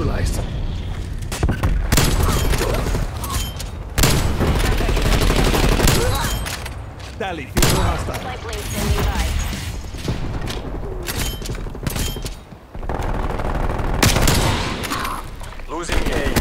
neutralized. Dally, fuel hostile. losing A.